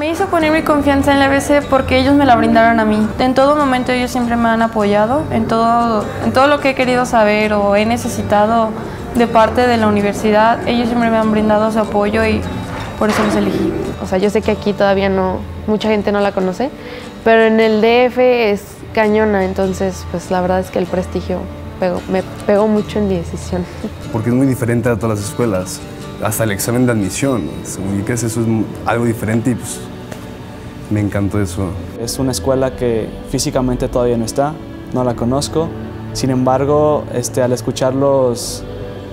Me hizo poner mi confianza en la ABC porque ellos me la brindaron a mí. En todo momento ellos siempre me han apoyado, en todo, en todo lo que he querido saber o he necesitado de parte de la universidad, ellos siempre me han brindado su apoyo y por eso los elegí. O sea, yo sé que aquí todavía no, mucha gente no la conoce, pero en el DF es cañona, entonces pues la verdad es que el prestigio pegó, me pegó mucho en mi decisión. Porque es muy diferente a todas las escuelas, hasta el examen de admisión, según que eso es algo diferente y pues me encantó eso. Es una escuela que físicamente todavía no está, no la conozco, sin embargo, este, al escuchar los,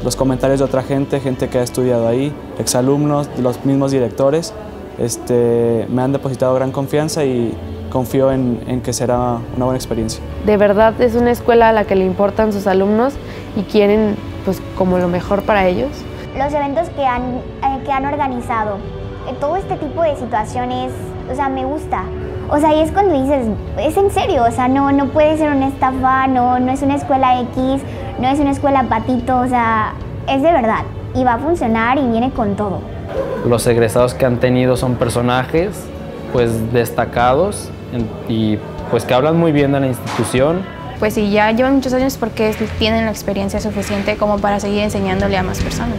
los comentarios de otra gente, gente que ha estudiado ahí, exalumnos, los mismos directores, este, me han depositado gran confianza y confío en, que será una buena experiencia. De verdad es una escuela a la que le importan sus alumnos y quieren pues como lo mejor para ellos. Los eventos que han, eh, que han organizado, eh, todo este tipo de situaciones, o sea, me gusta. O sea, y es cuando dices, es en serio, o sea, no, no puede ser una estafa, no, no es una escuela X, no es una escuela patito, o sea, es de verdad y va a funcionar y viene con todo. Los egresados que han tenido son personajes pues destacados y pues que hablan muy bien de la institución. Pues si ya llevan muchos años porque tienen la experiencia suficiente como para seguir enseñándole a más personas.